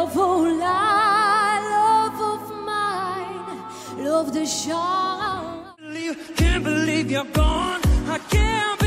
Love, oh lie, love of mine, love the shine. Can't believe, can't believe you're gone. I can't.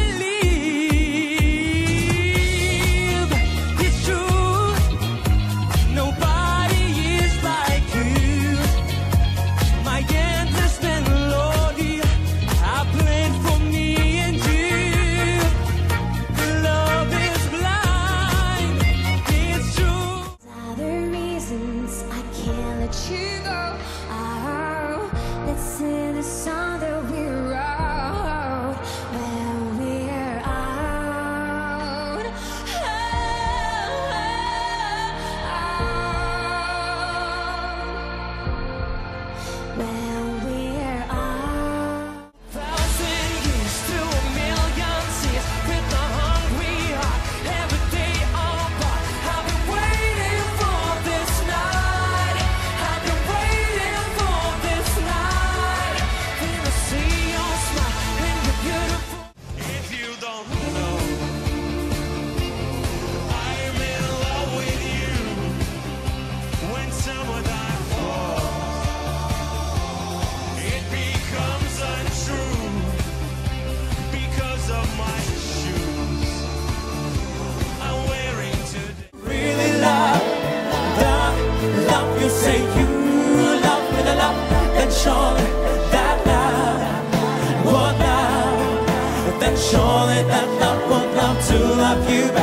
love you back.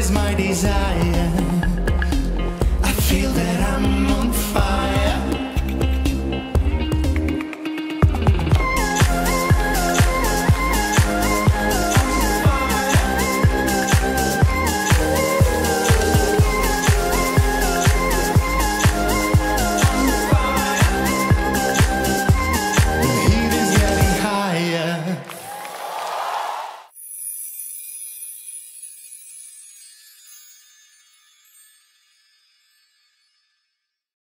is my desire.